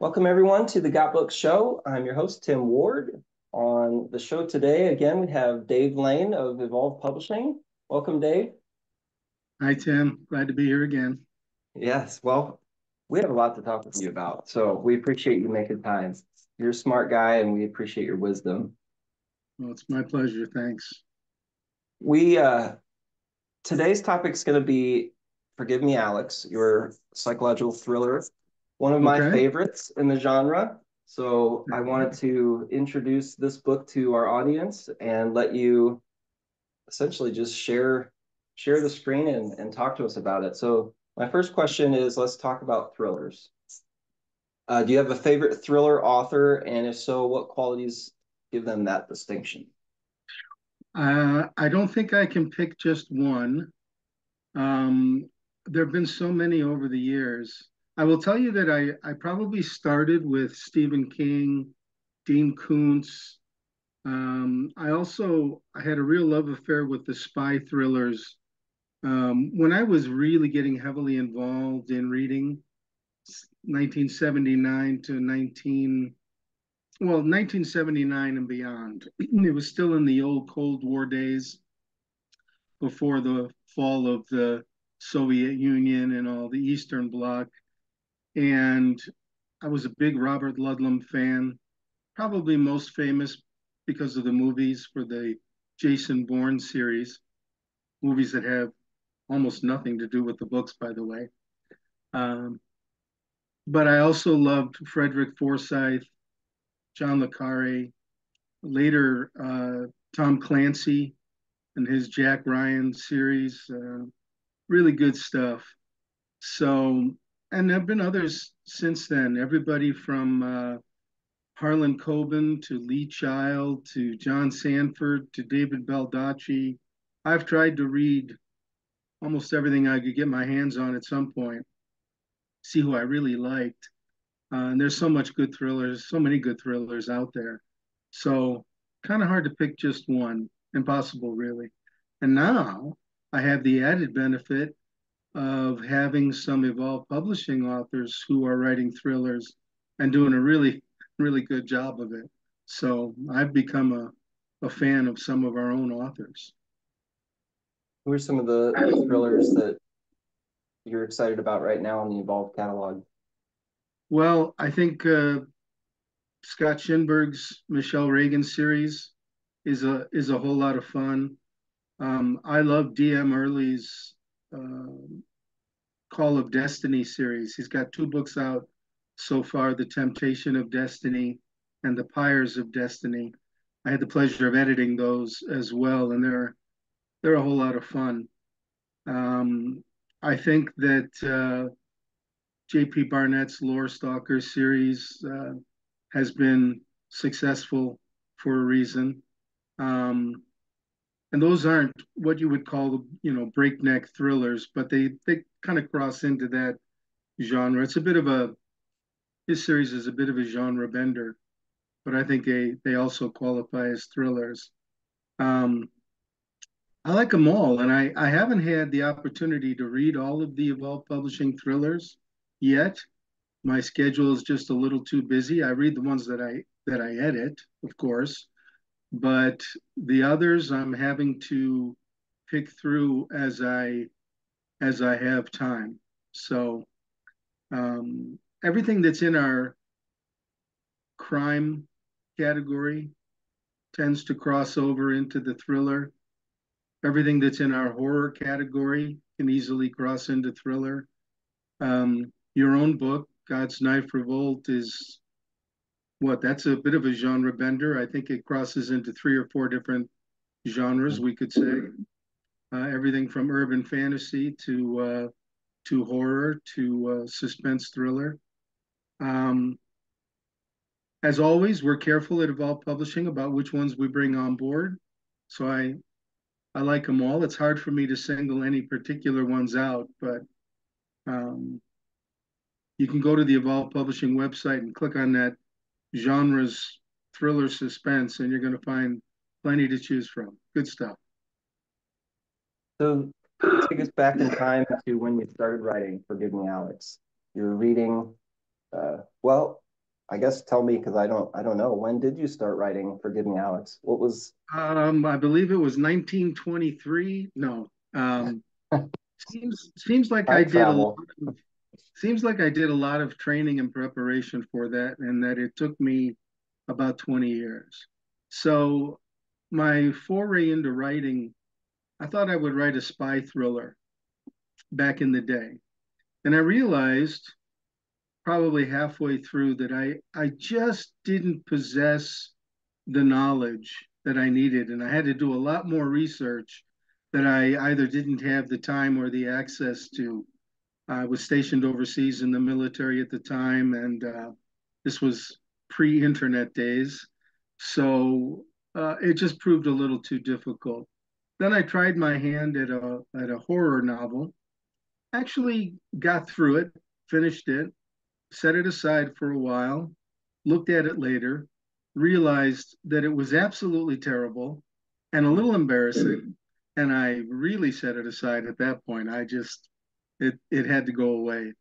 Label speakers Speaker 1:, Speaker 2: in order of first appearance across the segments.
Speaker 1: Welcome everyone to the Got Books Show. I'm your host, Tim Ward. On the show today, again, we have Dave Lane of Evolve Publishing. Welcome, Dave.
Speaker 2: Hi, Tim. Glad to be here again.
Speaker 1: Yes, well, we have a lot to talk with you about, so we appreciate you making time. You're a smart guy, and we appreciate your wisdom.
Speaker 2: Well, it's my pleasure. Thanks.
Speaker 1: We uh, today's topic is going to be "Forgive Me, Alex," your psychological thriller one of my okay. favorites in the genre. So I wanted to introduce this book to our audience and let you essentially just share share the screen and, and talk to us about it. So my first question is let's talk about thrillers. Uh, do you have a favorite thriller author? And if so, what qualities give them that distinction?
Speaker 2: Uh, I don't think I can pick just one. Um, there have been so many over the years. I will tell you that I, I probably started with Stephen King, Dean Koontz. Um, I also I had a real love affair with the spy thrillers. Um, when I was really getting heavily involved in reading, 1979 to 19, well, 1979 and beyond. It was still in the old Cold War days before the fall of the Soviet Union and all the Eastern Bloc. And I was a big Robert Ludlum fan, probably most famous because of the movies for the Jason Bourne series, movies that have almost nothing to do with the books, by the way. Um, but I also loved Frederick Forsyth, John Le Carre, later uh, Tom Clancy and his Jack Ryan series. Uh, really good stuff. So and there have been others since then. Everybody from uh, Harlan Coben to Lee Child to John Sandford to David Baldacci. I've tried to read almost everything I could get my hands on at some point, see who I really liked. Uh, and there's so much good thrillers, so many good thrillers out there. So kind of hard to pick just one, impossible really. And now I have the added benefit of having some evolved Publishing authors who are writing thrillers and doing a really, really good job of it. So I've become a, a fan of some of our own authors.
Speaker 1: Who are some of the thrillers that you're excited about right now in the Evolve catalog?
Speaker 2: Well, I think uh, Scott Schinberg's Michelle Reagan series is a is a whole lot of fun. Um, I love D.M. Earley's uh, Call of Destiny series. He's got two books out so far The Temptation of Destiny and The Pyres of Destiny. I had the pleasure of editing those as well, and they're they're a whole lot of fun. Um, I think that uh, J.P. Barnett's Lore Stalker series uh, has been successful for a reason. Um, and those aren't what you would call the you know breakneck thrillers but they they kind of cross into that genre. It's a bit of a this series is a bit of a genre bender but i think they they also qualify as thrillers. Um i like them all and i i haven't had the opportunity to read all of the evolve publishing thrillers yet. My schedule is just a little too busy. I read the ones that i that i edit of course but the others I'm having to pick through as I as I have time. So um, everything that's in our crime category tends to cross over into the thriller. Everything that's in our horror category can easily cross into thriller. Um, your own book, Godsknife Revolt, is what that's a bit of a genre bender. I think it crosses into three or four different genres, we could say. Uh, everything from urban fantasy to uh, to horror to uh, suspense thriller. Um, as always, we're careful at Evolve Publishing about which ones we bring on board. So I I like them all. It's hard for me to single any particular ones out, but um, you can go to the Evolve Publishing website and click on that genres, thriller, suspense, and you're going to find plenty to choose from. Good stuff.
Speaker 1: So take us back in time to when you started writing Forgive Me, Alex. You were reading, uh, well, I guess tell me because I don't I don't know. When did you start writing Forgive Me, Alex? What was
Speaker 2: um I believe it was 1923. No. Um seems seems like I, I did a lot of, seems like I did a lot of training and preparation for that and that it took me about 20 years. So my foray into writing, I thought I would write a spy thriller back in the day. And I realized probably halfway through that I, I just didn't possess the knowledge that I needed. And I had to do a lot more research that I either didn't have the time or the access to. I was stationed overseas in the military at the time, and uh, this was pre internet days. So uh, it just proved a little too difficult. Then I tried my hand at a, at a horror novel, actually got through it, finished it, set it aside for a while, looked at it later, realized that it was absolutely terrible and a little embarrassing. And I really set it aside at that point. I just, it, it had to go away.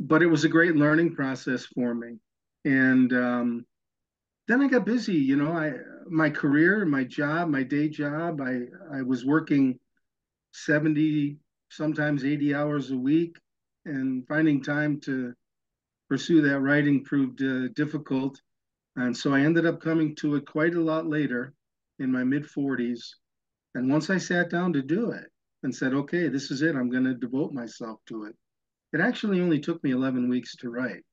Speaker 2: But it was a great learning process for me. And um, then I got busy, you know, I, my career, my job, my day job, I, I was working 70, sometimes 80 hours a week and finding time to pursue that writing proved uh, difficult. And so I ended up coming to it quite a lot later in my mid 40s. And once I sat down to do it and said, okay, this is it, I'm going to devote myself to it, it actually only took me 11 weeks to write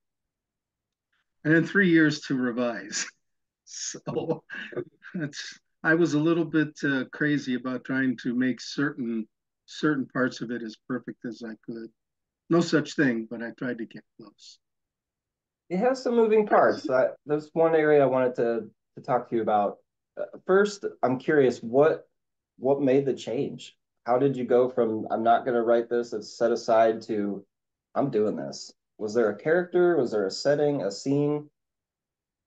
Speaker 2: and then three years to revise. so that's, I was a little bit uh, crazy about trying to make certain certain parts of it as perfect as I could. No such thing, but I tried to get close
Speaker 1: it has some moving parts. I, there's one area I wanted to to talk to you about. Uh, first, I'm curious what what made the change. How did you go from I'm not going to write this, it's set aside to I'm doing this? Was there a character? Was there a setting, a scene?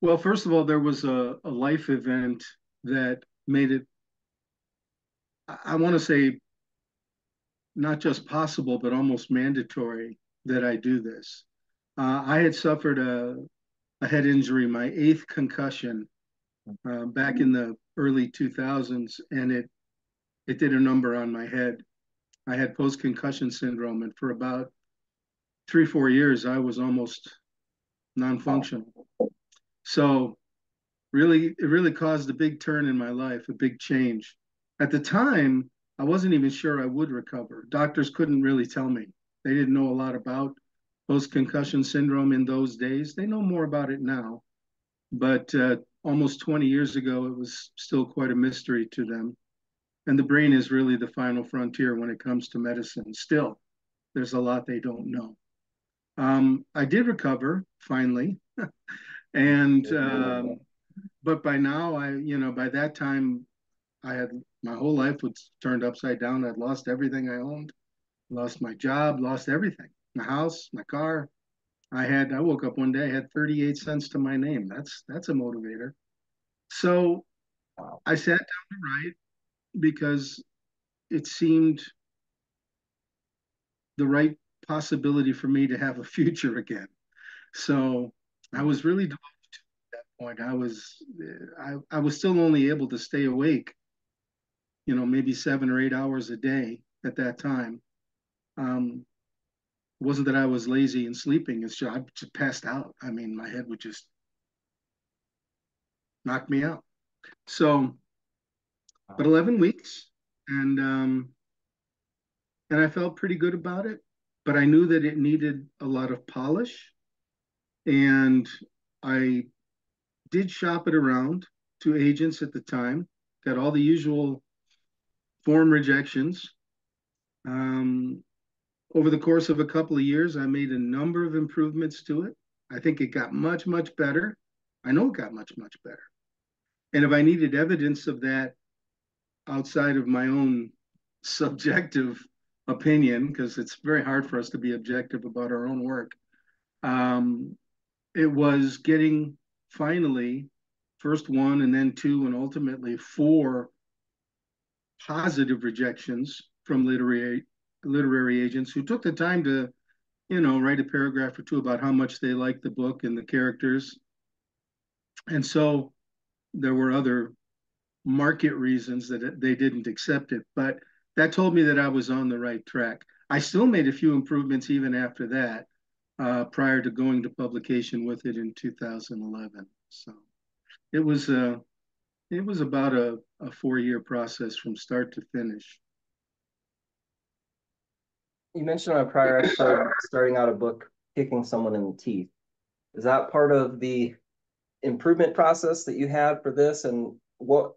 Speaker 2: Well, first of all, there was a, a life event that made it, I, I want to say, not just possible, but almost mandatory that I do this. Uh, I had suffered a, a, head injury, my eighth concussion, uh, back in the early 2000s, and it it did a number on my head. I had post concussion syndrome, and for about three four years, I was almost non-functional. So, really, it really caused a big turn in my life, a big change. At the time, I wasn't even sure I would recover. Doctors couldn't really tell me. They didn't know a lot about post concussion syndrome in those days. They know more about it now, but uh, almost 20 years ago, it was still quite a mystery to them. And the brain is really the final frontier when it comes to medicine. Still, there's a lot they don't know. Um, I did recover finally, and um, but by now, I you know by that time, I had my whole life was turned upside down. I'd lost everything I owned, lost my job, lost everything my house, my car. I had I woke up one day, I had 38 cents to my name. That's that's a motivator. So. I sat down to write because it seemed the right possibility for me to have a future again. So I was really devoted to that point. I was I, I was still only able to stay awake, you know, maybe seven or eight hours a day at that time. Um, it wasn't that I was lazy and sleeping. It's just I just passed out. I mean, my head would just knock me out. So, but 11 weeks, and um, and I felt pretty good about it. But I knew that it needed a lot of polish, and I did shop it around to agents at the time. Got all the usual form rejections. Um, over the course of a couple of years, I made a number of improvements to it. I think it got much, much better. I know it got much, much better. And if I needed evidence of that outside of my own subjective opinion, because it's very hard for us to be objective about our own work, um, it was getting finally first one and then two and ultimately four positive rejections from literary literary agents who took the time to, you know, write a paragraph or two about how much they liked the book and the characters. and so there were other market reasons that they didn't accept it, but that told me that I was on the right track. I still made a few improvements even after that, uh, prior to going to publication with it in 2011. So it was a, uh, it was about a, a four year process from start to finish.
Speaker 1: You mentioned on a prior episode starting out a book kicking someone in the teeth. Is that part of the improvement process that you had for this? And what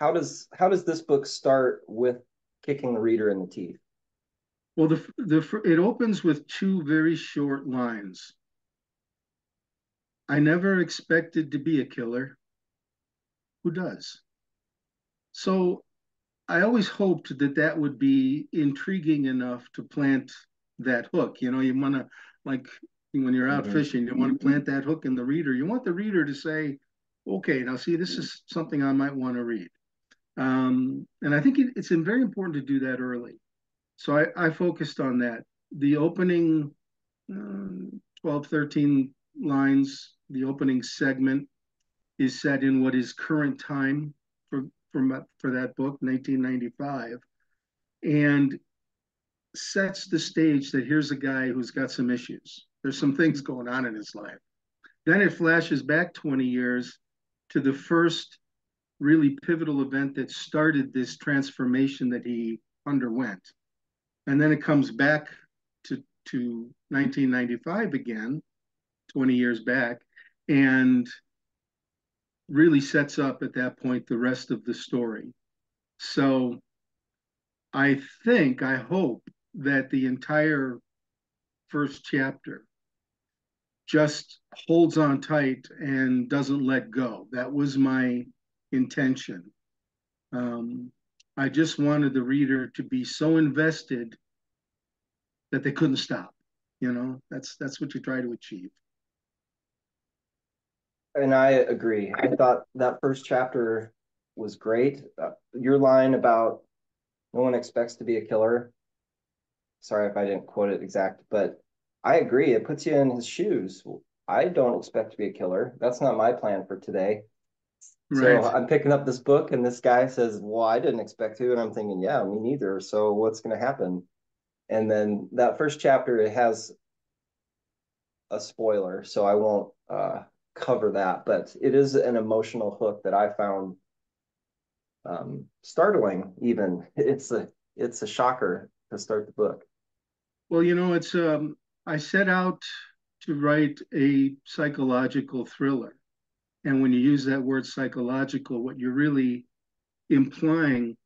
Speaker 1: how does how does this book start with kicking the reader in the teeth?
Speaker 2: Well, the the it opens with two very short lines. I never expected to be a killer. Who does? So I always hoped that that would be intriguing enough to plant that hook. You know, you want to like when you're out mm-hmm. fishing, you want to plant that hook in the reader. You want the reader to say, "Okay, now see, this is something I might want to read." Um, and I think it, it's very important to do that early. So I, I focused on that. The opening uh, 12, 13 lines, the opening segment is set in what is current time for, for, for that book, 1995, and sets the stage that here's a guy who's got some issues. There's some things going on in his life. Then it flashes back 20 years to the first really pivotal event that started this transformation that he underwent. And then it comes back to, to 1995 again, 20 years back, and really sets up at that point the rest of the story. So I think, I hope that the entire first chapter just holds on tight and doesn't let go. That was my intention. Um, I just wanted the reader to be so invested that they couldn't stop. You know, that's that's what you try to achieve.
Speaker 1: And I agree. I thought that first chapter was great. Uh, your line about no one expects to be a killer. Sorry if I didn't quote it exact, but I agree. It puts you in his shoes. I don't expect to be a killer. That's not my plan for today. Right. So I'm picking up this book, and this guy says, "Well, I didn't expect to," and I'm thinking, "Yeah, me neither." So what's going to happen? And then that first chapter it has a spoiler, so I won't uh, cover that, but it is an emotional hook that I found um, startling. Even it's a it's a shocker to start the book.
Speaker 2: Well, you know, it's um, I set out to write a psychological thriller and when you use that word psychological, what you're really implying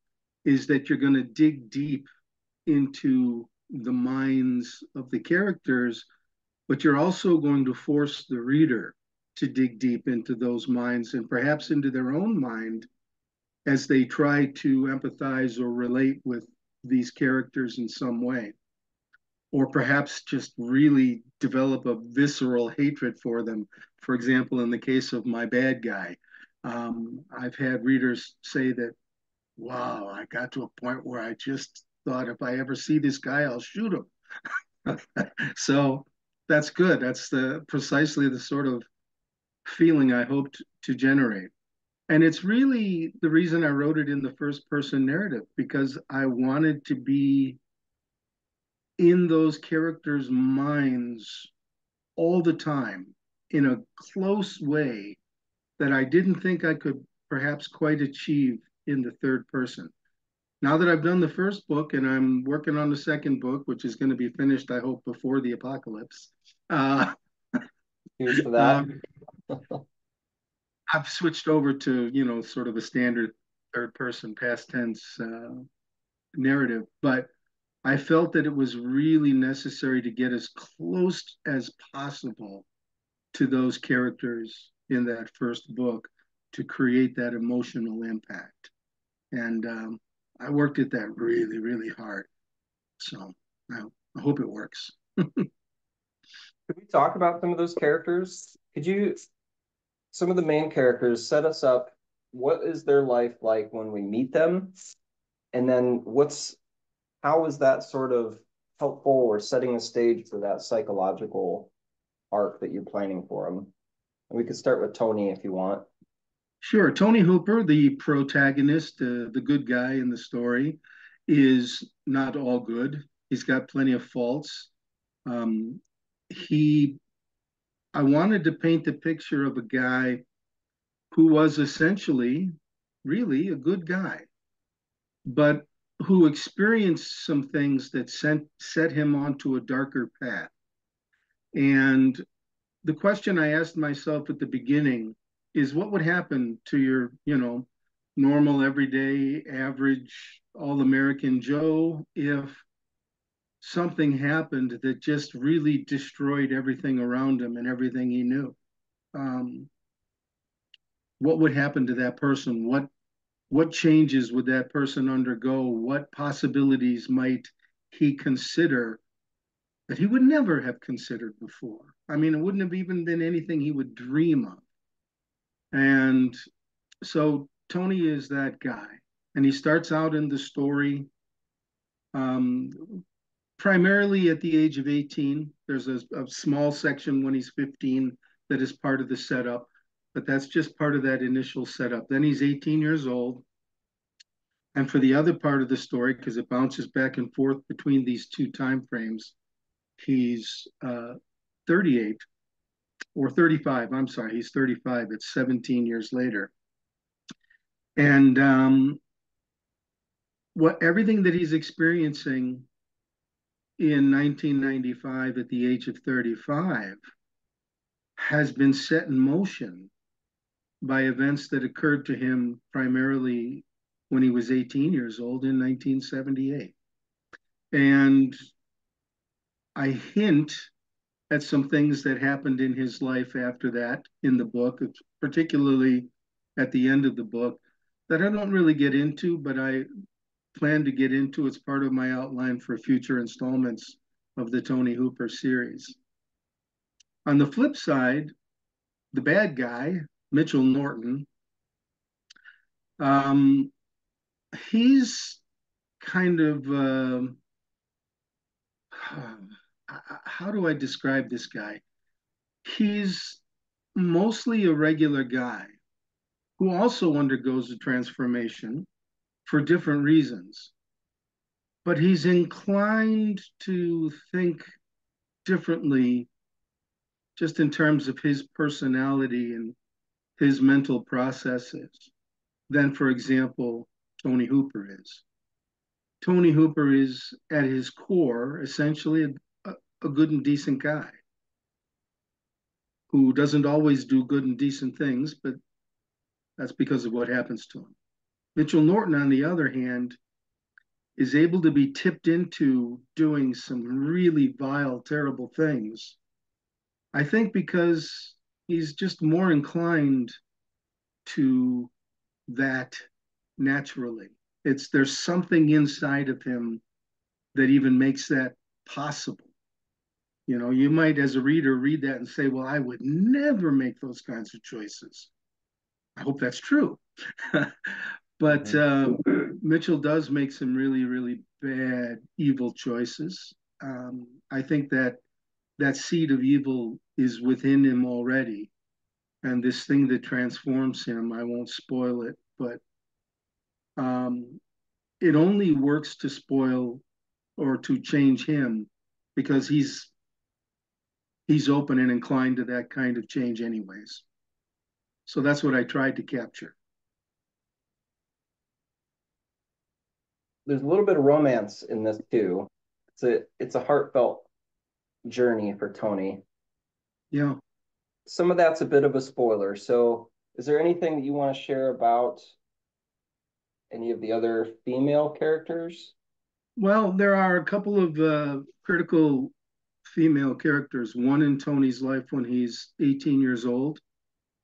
Speaker 2: is that you're going to dig deep into the minds of the characters, but you're also going to force the reader to dig deep into those minds and perhaps into their own mind as they try to empathize or relate with these characters in some way or perhaps just really develop a visceral hatred for them. For example, in the case of My Bad Guy, um, I've had readers say that, wow, I got to a point where I just thought if I ever see this guy, I'll shoot him. so that's good. That's the precisely the sort of feeling I hoped to generate. And it's really the reason I wrote it in the first person narrative because I wanted to be in those characters' minds all the time in a close way that I didn't think I could perhaps quite achieve in the third person. Now that I've done the first book and I'm working on the second book, which is going to be finished, I hope, before the apocalypse. Uh,
Speaker 1: Here's for that.
Speaker 2: Uh, I've switched over to, you know, sort of a standard third person past tense uh, narrative, but I felt that it was really necessary to get as close as possible to those characters in that first book to create that emotional impact. And um, I worked at that really, really hard. So I, I hope it works.
Speaker 1: Could we talk about some of those characters? Could you, some of the main characters, set us up? What is their life like when we meet them? And then what's how is that sort of helpful or setting the stage for that psychological arc that you're planning for them? We could start with Tony if you want.
Speaker 2: Sure. Tony Hooper, the protagonist, uh, the good guy in the story, is not all good. He's got plenty of faults. Um, he, I wanted to paint the picture of a guy who was essentially really a good guy, but who experienced some things that sent set him onto a darker path. And the question I asked myself at the beginning is what would happen to your, you know, normal, everyday, average, all American Joe if something happened that just really destroyed everything around him and everything he knew? Um, what would happen to that person? What what changes would that person undergo? What possibilities might he consider that he would never have considered before? I mean, it wouldn't have even been anything he would dream of. And so Tony is that guy. And he starts out in the story um, primarily at the age of 18. There's a, a small section when he's 15 that is part of the setup but that's just part of that initial setup. Then he's 18 years old. And for the other part of the story, because it bounces back and forth between these two time frames, he's uh, 38 or 35. I'm sorry, he's 35. It's 17 years later. And um, what everything that he's experiencing in 1995 at the age of 35 has been set in motion by events that occurred to him primarily when he was 18 years old in 1978. And I hint at some things that happened in his life after that in the book, particularly at the end of the book, that I don't really get into, but I plan to get into. It's part of my outline for future installments of the Tony Hooper series. On the flip side, the bad guy, Mitchell Norton. Um, he's kind of uh, how do I describe this guy? He's mostly a regular guy who also undergoes a transformation for different reasons. But he's inclined to think differently just in terms of his personality and his mental processes than, for example, Tony Hooper is. Tony Hooper is, at his core, essentially a, a good and decent guy who doesn't always do good and decent things, but that's because of what happens to him. Mitchell Norton, on the other hand, is able to be tipped into doing some really vile, terrible things. I think because he's just more inclined to that naturally. It's there's something inside of him that even makes that possible. You know, you might, as a reader, read that and say, Well, I would never make those kinds of choices. I hope that's true. but uh, Mitchell does make some really, really bad, evil choices. Um, I think that that seed of evil is within him already. And this thing that transforms him, I won't spoil it, but um, it only works to spoil or to change him because he's he's open and inclined to that kind of change anyways. So that's what I tried to capture.
Speaker 1: There's a little bit of romance in this too. It's a it's a heartfelt journey for Tony.
Speaker 2: Yeah.
Speaker 1: Some of that's a bit of a spoiler. So, is there anything that you want to share about any of the other female characters?
Speaker 2: Well, there are a couple of uh, critical female characters. One in Tony's life when he's 18 years old,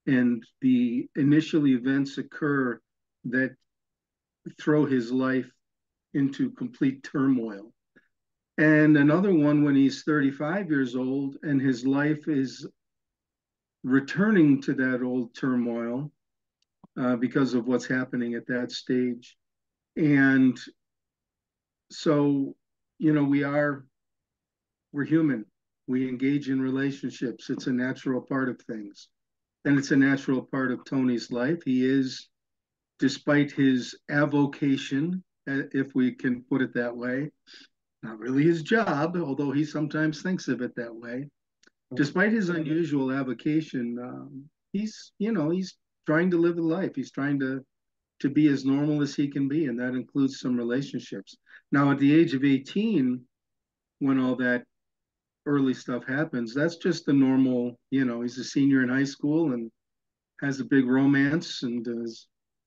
Speaker 2: and the initial events occur that throw his life into complete turmoil and another one when he's 35 years old and his life is returning to that old turmoil uh, because of what's happening at that stage. And so, you know, we are, we're human. We engage in relationships. It's a natural part of things. and it's a natural part of Tony's life. He is, despite his avocation, uh, if we can put it that way, not really his job, although he sometimes thinks of it that way. Despite his unusual avocation, um, he's you know he's trying to live a life. He's trying to to be as normal as he can be, and that includes some relationships. Now, at the age of 18, when all that early stuff happens, that's just the normal, you know, he's a senior in high school and has a big romance and his,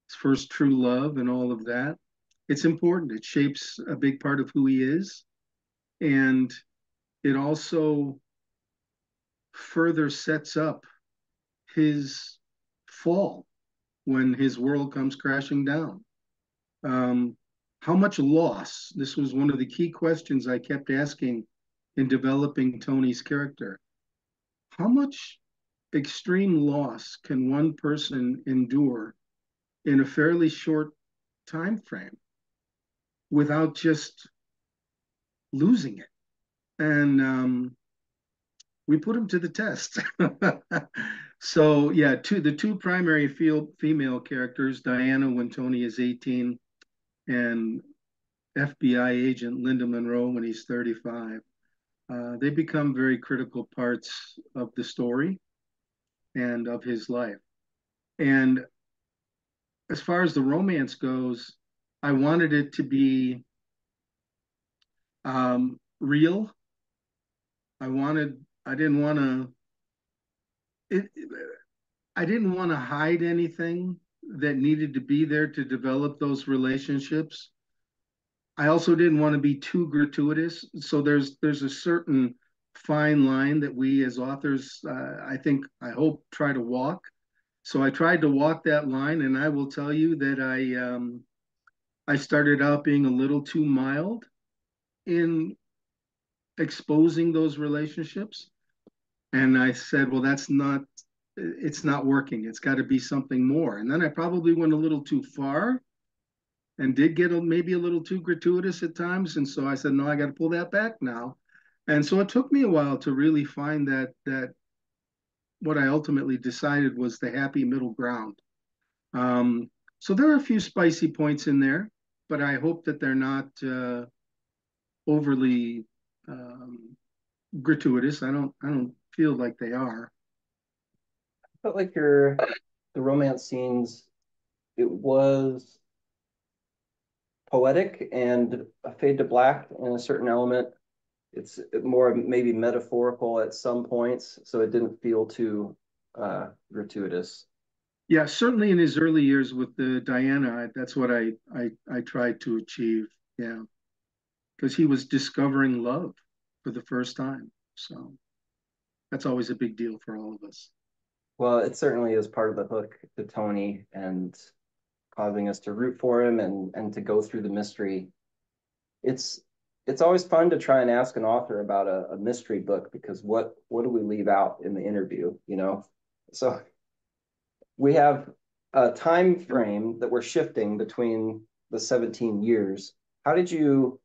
Speaker 2: his first true love and all of that. It's important. It shapes a big part of who he is. And it also further sets up his fall when his world comes crashing down. Um, how much loss? This was one of the key questions I kept asking in developing Tony's character. How much extreme loss can one person endure in a fairly short time frame without just losing it? And um, we put him to the test. so yeah, two the two primary field female characters, Diana when Tony is 18, and FBI agent Linda Monroe when he's 35. Uh, they become very critical parts of the story and of his life. And as far as the romance goes, I wanted it to be um, real. I wanted I didn't want to. It, I didn't want to hide anything that needed to be there to develop those relationships. I also didn't want to be too gratuitous. So there's there's a certain fine line that we as authors, uh, I think, I hope, try to walk. So I tried to walk that line, and I will tell you that I um, I started out being a little too mild in exposing those relationships. And I said, well, that's not, it's not working. It's got to be something more. And then I probably went a little too far and did get a, maybe a little too gratuitous at times. And so I said, no, I got to pull that back now. And so it took me a while to really find that, that what I ultimately decided was the happy middle ground. Um, so there are a few spicy points in there, but I hope that they're not uh, overly um, gratuitous. I don't I don't feel like they are.
Speaker 1: I felt like your the romance scenes, it was poetic and a fade to black in a certain element. It's more maybe metaphorical at some points, so it didn't feel too uh, gratuitous.
Speaker 2: Yeah, certainly in his early years with the Diana, that's what I I I tried to achieve. Yeah, because he was discovering love for the first time. So that's always a big deal for all of us.
Speaker 1: Well, it certainly is part of the hook to Tony and causing us to root for him and and to go through the mystery. It's it's always fun to try and ask an author about a, a mystery book because what what do we leave out in the interview, you know? So we have a time frame that we're shifting between the 17 years. How did you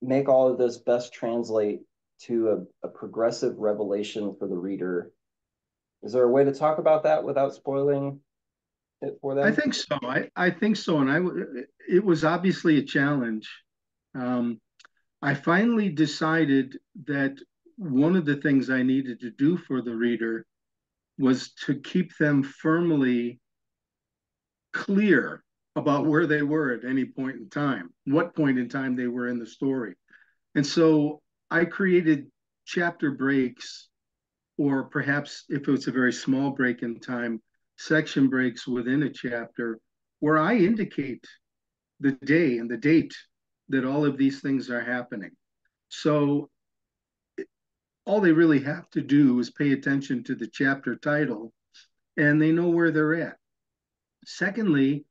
Speaker 1: make all of this best translate to a, a progressive revelation for the reader. Is there a way to talk about that without spoiling it for them?
Speaker 2: I think so. I, I think so. And I it was obviously a challenge. Um, I finally decided that one of the things I needed to do for the reader was to keep them firmly clear about where they were at any point in time, what point in time they were in the story. And so I created chapter breaks, or perhaps if it's a very small break in time, section breaks within a chapter where I indicate the day and the date that all of these things are happening. So all they really have to do is pay attention to the chapter title and they know where they're at. Secondly,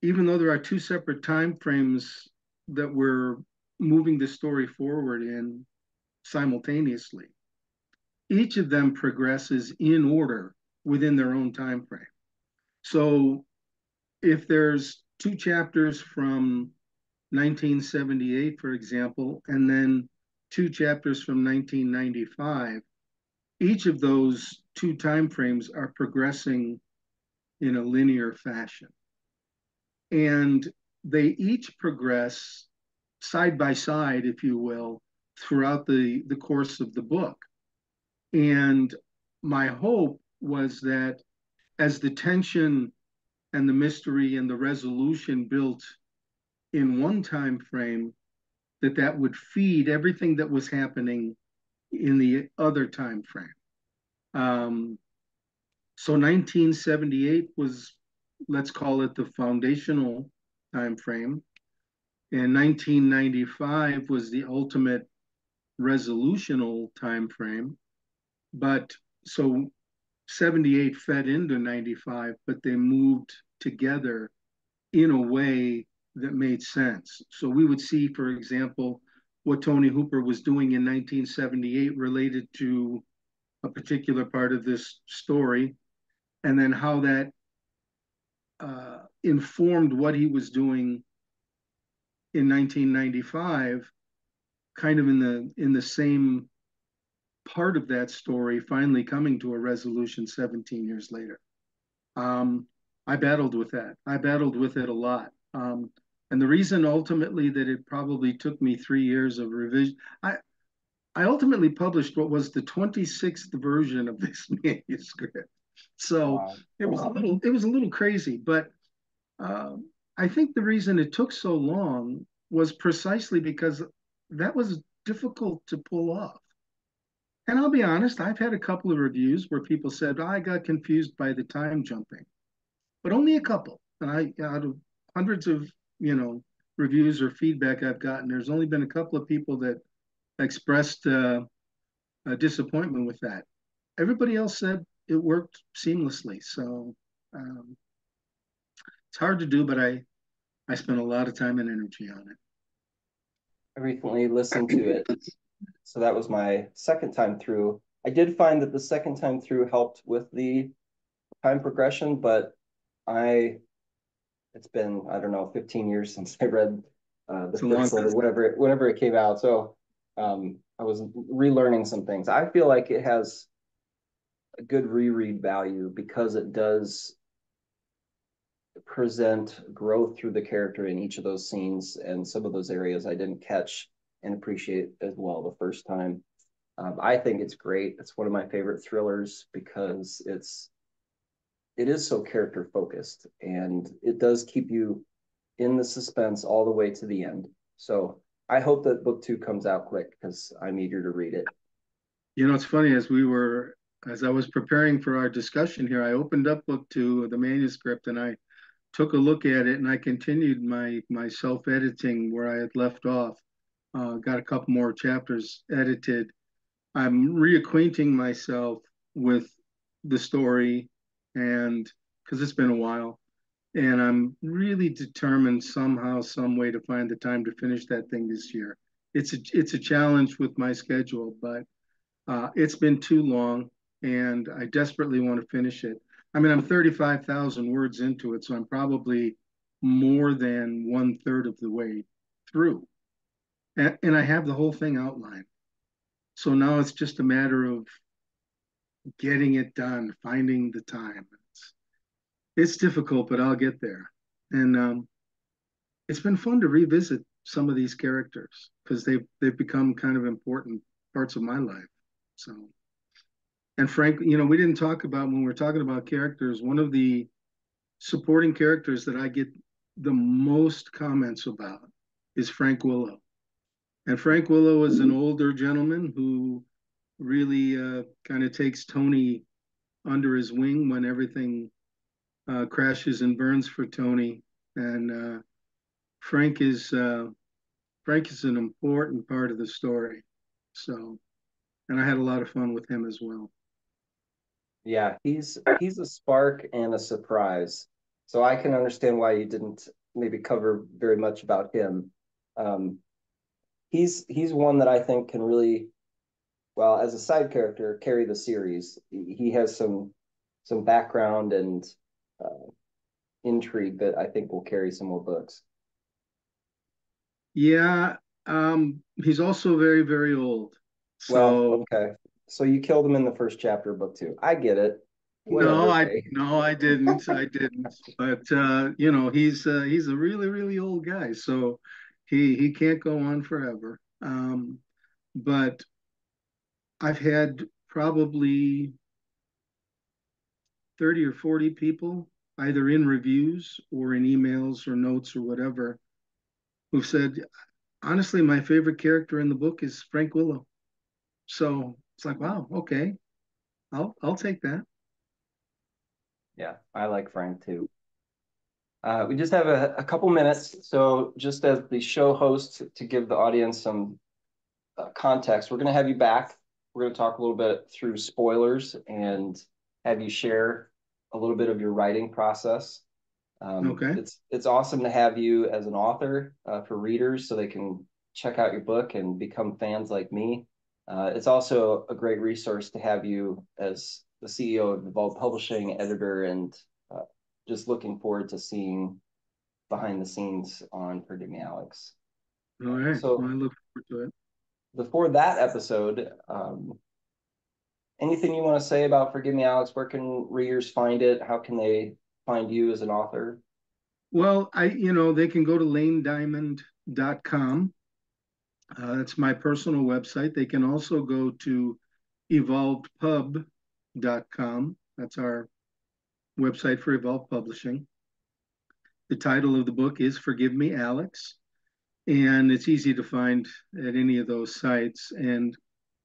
Speaker 2: even though there are two separate time frames that we're moving the story forward in simultaneously. Each of them progresses in order within their own time frame. So if there's two chapters from 1978, for example, and then two chapters from 1995, each of those two time frames are progressing in a linear fashion. And they each progress side by side, if you will, throughout the, the course of the book. And my hope was that as the tension and the mystery and the resolution built in one time frame, that that would feed everything that was happening in the other time frame. Um, so 1978 was, let's call it the foundational time frame. And 1995 was the ultimate resolutional time frame. But so 78 fed into 95, but they moved together in a way that made sense. So we would see, for example, what Tony Hooper was doing in 1978 related to a particular part of this story, and then how that uh, informed what he was doing in 1995, kind of in the in the same part of that story, finally coming to a resolution 17 years later. Um, I battled with that. I battled with it a lot. Um, and the reason ultimately that it probably took me three years of revision, I, I ultimately published what was the 26th version of this manuscript. So wow. it was a little, it was a little crazy, but um, I think the reason it took so long was precisely because that was difficult to pull off. And I'll be honest, I've had a couple of reviews where people said, oh, I got confused by the time jumping, but only a couple. And I, out of hundreds of you know reviews or feedback I've gotten, there's only been a couple of people that expressed uh, a disappointment with that. Everybody else said it worked seamlessly. So um, it's hard to do, but I I spent a lot of time and energy on it.
Speaker 1: I recently listened to it, so that was my second time through. I did find that the second time through helped with the time progression, but I it's been I don't know 15 years since I read uh, the first or whatever it, whenever it came out. So um, I was relearning some things. I feel like it has a good reread value because it does present growth through the character in each of those scenes and some of those areas I didn't catch and appreciate as well the first time. Um, I think it's great. It's one of my favorite thrillers because it's it is so character focused and it does keep you in the suspense all the way to the end. So I hope that book two comes out quick because I'm eager to read it.
Speaker 2: You know, it's funny as we were as I was preparing for our discussion here, I opened up book two the manuscript and I took a look at it and I continued my my self editing where I had left off. Uh, got a couple more chapters edited. I'm reacquainting myself with the story and because it's been a while and i'm really determined somehow some way to find the time to finish that thing this year. It's a it's a challenge with my schedule but uh, it's been too long and i desperately want to finish it. I mean i'm 35000 words into it so i'm probably more than one third of the way through. And, and i have the whole thing outlined. So now it's just a matter of getting it done, finding the time. It's, it's difficult, but I'll get there. And um, it's been fun to revisit some of these characters because they've they've become kind of important parts of my life. So, and Frank, you know, we didn't talk about when we're talking about characters. One of the supporting characters that I get the most comments about is Frank Willow. And Frank Willow is an older gentleman who really uh, kind of takes Tony under his wing when everything uh, crashes and burns for Tony. And uh, Frank is uh, Frank is an important part of the story. So, and I had a lot of fun with him as well.
Speaker 1: Yeah, he's he's a spark and a surprise. So I can understand why you didn't maybe cover very much about him. Um, he's he's one that I think can really well as a side character carry the series. He has some some background and uh, intrigue that I think will carry some more books.
Speaker 2: Yeah, um, he's also very very old.
Speaker 1: So, well, okay. so you killed him in the first chapter of book two. I get it.
Speaker 2: Whatever, no, I no, I didn't. I didn't. But uh, you know, he's uh, he's a really really old guy, so he he can't go on forever. Um, but I've had probably 30 or 40 people, either in reviews or in emails or notes or whatever, who've said, honestly, my favorite character in the book is Frank Willow. So it's like, wow, okay, I'll I'll take that.
Speaker 1: Yeah, I like Frank too. Uh, we just have a, a couple minutes, so just as the show host to give the audience some uh, context, we're going to have you back. We're going to talk a little bit through spoilers and have you share a little bit of your writing process. Um, okay. It's it's awesome to have you as an author uh, for readers, so they can check out your book and become fans like me. Uh, it's also a great resource to have you as the CEO of Evolved Publishing, editor, and uh, just looking forward to seeing behind the scenes on Forgive Me, Alex.
Speaker 2: All right. So well, I look forward to it.
Speaker 1: Before that episode, um, anything you want to say about Forgive Me, Alex? Where can readers find it? How can they find you as an author?
Speaker 2: Well, I you know they can go to lanediamond.com. Uh, that's my personal website. They can also go to evolvedpub.com. That's our website for Evolved Publishing. The title of the book is Forgive Me, Alex, and it's easy to find at any of those sites. And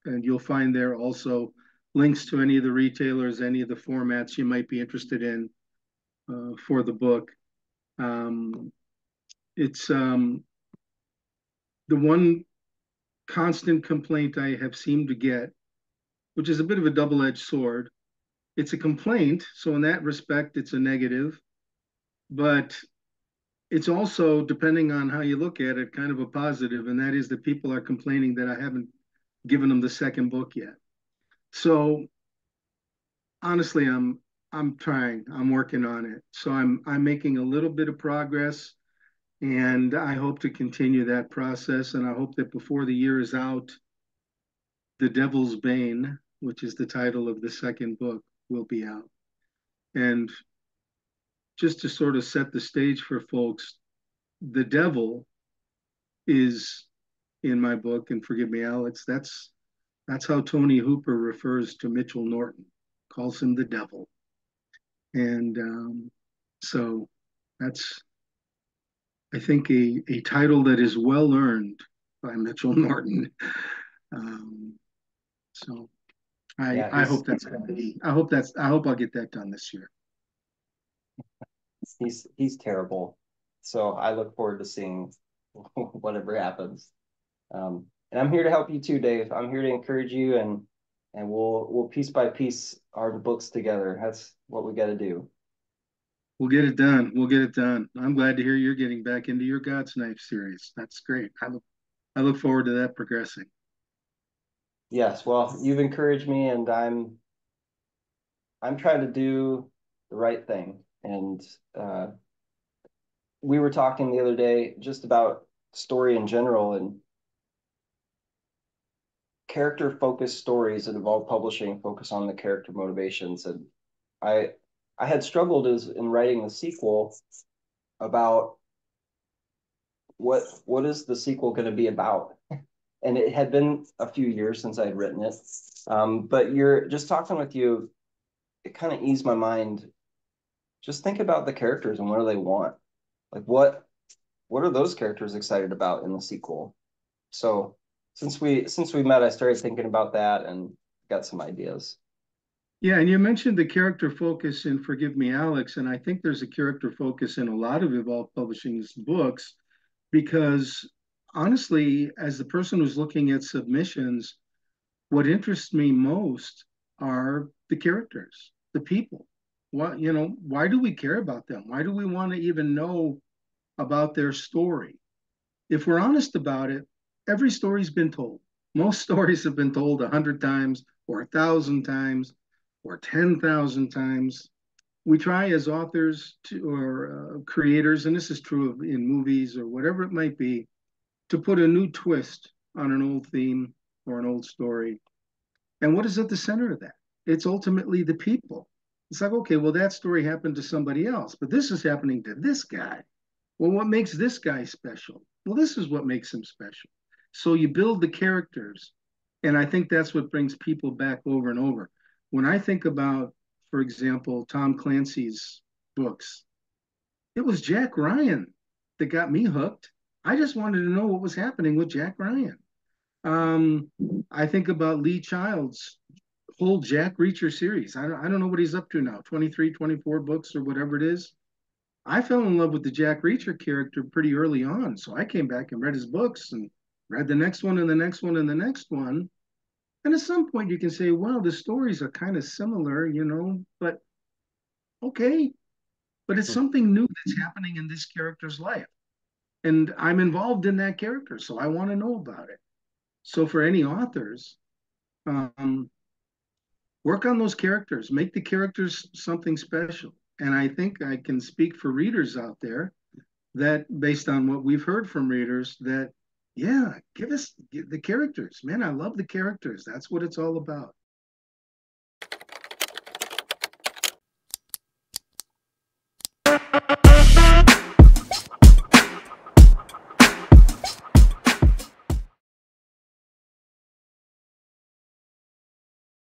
Speaker 2: and you'll find there also links to any of the retailers, any of the formats you might be interested in uh, for the book. Um, it's um, the one constant complaint I have seemed to get, which is a bit of a double edged sword. It's a complaint, so in that respect, it's a negative, but it's also, depending on how you look at it, kind of a positive, and that is that people are complaining that I haven't given them the second book yet. So honestly, I'm I'm trying. I'm working on it. So I'm I'm making a little bit of progress, and I hope to continue that process. And I hope that before the year is out, the Devil's Bane, which is the title of the second book, will be out. And just to sort of set the stage for folks, the devil is in my book, and forgive me, Alex. That's that's how Tony Hooper refers to Mitchell Norton, calls him the devil. And um, so that's, I think, a, a title that is well earned by Mitchell Norton. Um, so I, yeah, I hope that's going to be, I hope that's, I hope I'll get that done this year.
Speaker 1: He's, he's terrible. So I look forward to seeing whatever happens. Um, and I'm here to help you too, Dave. I'm here to encourage you and and we'll we'll piece by piece our books together. That's what we got to do.
Speaker 2: We'll get it done. We'll get it done. I'm glad to hear you're getting back into your Godsknife series. That's great. I look I look forward to that progressing.
Speaker 1: Yes, well, you've encouraged me and I'm I'm trying to do the right thing. And uh, we were talking the other day just about story in general and character focused stories that Evolved Publishing focus on the character motivations. And I I had struggled as in writing the sequel about what what is the sequel going to be about. And it had been a few years since I had written it. Um, but you're just talking with you, it kind of eased my mind. Just think about the characters and what do they want? Like what what are those characters excited about in the sequel? So since we since we met, I started thinking about that and got some ideas.
Speaker 2: Yeah, and you mentioned the character focus in Forgive Me, Alex, and I think there's a character focus in a lot of Evolved Publishing's books because honestly, as the person who's looking at submissions, what interests me most are the characters, the people. What you know, why do we care about them? Why do we want to even know about their story? If we're honest about it, every story's been told. Most stories have been told a hundred times or a thousand times or 10,000 times. We try as authors to, or uh, creators, and this is true of, in movies or whatever it might be, to put a new twist on an old theme or an old story. And what is at the center of that? It's ultimately the people. It's like, okay, well, that story happened to somebody else, but this is happening to this guy. Well, what makes this guy special? Well, this is what makes him special. So you build the characters. And I think that's what brings people back over and over. When I think about, for example, Tom Clancy's books, it was Jack Ryan that got me hooked. I just wanted to know what was happening with Jack Ryan. Um, I think about Lee Child's whole Jack Reacher series. I don't, I don't know what he's up to now 23, 24 books or whatever it is. I fell in love with the Jack Reacher character pretty early on. So I came back and read his books and read the next one and the next one and the next one. And at some point you can say, well, the stories are kind of similar, you know, but okay. But it's hmm. something new that's happening in this character's life. And I'm involved in that character, so I want to know about it. So for any authors, um, work on those characters, make the characters something special. And I think I can speak for readers out there that, based on what we've heard from readers, that yeah, give us the characters, man. I love the characters. That's what it's all about.